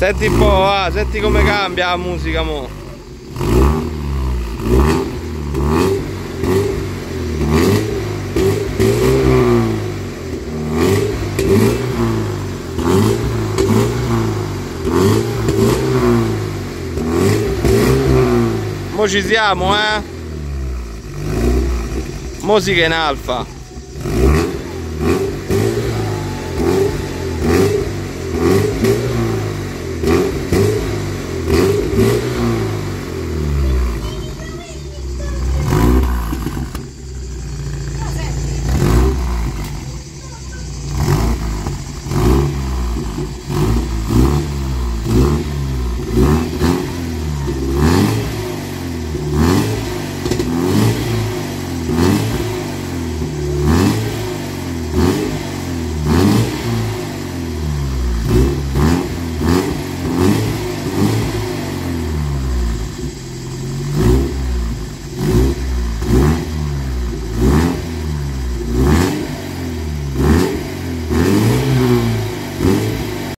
Senti un po', ah, senti come cambia la musica mo. Mo ci siamo, eh? Musica in alfa.